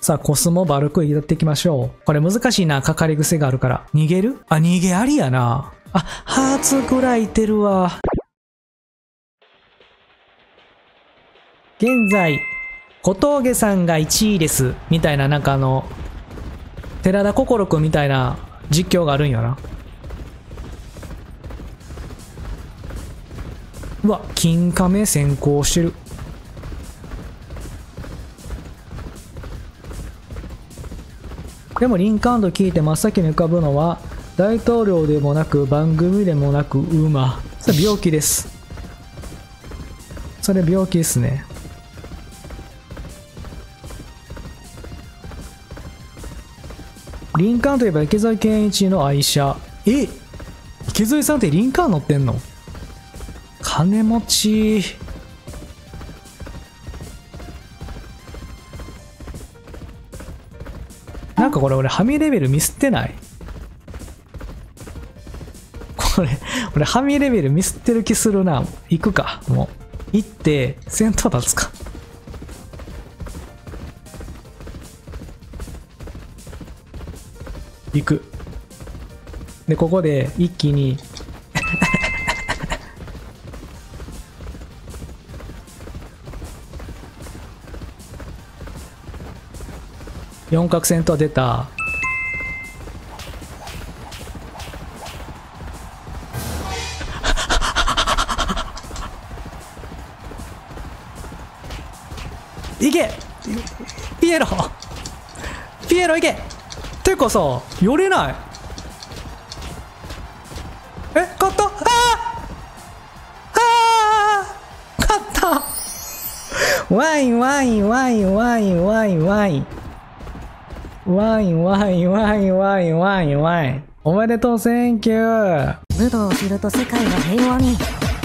さあ、コスモバルクやっていきましょう。これ難しいな、かかり癖があるから。逃げる？あ、逃げありやな。あ、ハーツぐらいいてるわ。現在、小峠さんが1位です。みたいな、なんかあの、寺田心くんみたいな実況があるんやな。うわ、金亀先行してる。でもリンカーンド聞いて真っ先に浮かぶのは大統領でもなく番組でもなく馬それ病気です。それ病気ですね。リンカーンといえば池添健一の愛車。え？池添さんってリンカーン乗ってんの？金持ち。なんかこれ俺ハミレベルミスってない？これ、俺ハミレベルミスってる気するな。行くか、もう。行って、先頭立つか。行く。で、ここで一気に四角線とは出た。いけ！ピエロ！ピエロいけ！てかさ、寄れない。え、勝った？あー！あー！勝った！ワインワインワインワインワインワイン。ワインワインワインワインワインワイン。おめでとうセンキュー。武道を知ると世界は平和に。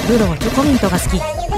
武道チョコミントが好き。